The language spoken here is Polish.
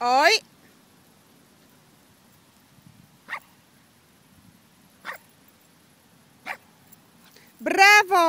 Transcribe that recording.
Oj! Brawo!